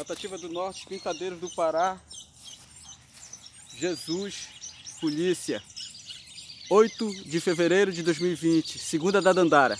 Patativa do Norte, Pintadeiros do Pará, Jesus, Polícia. 8 de fevereiro de 2020, segunda da Dandara.